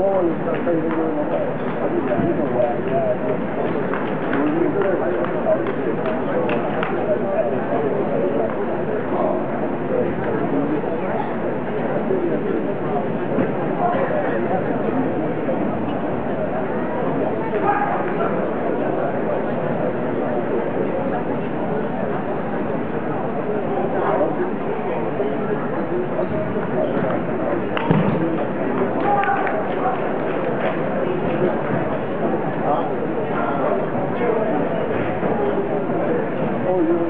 born you.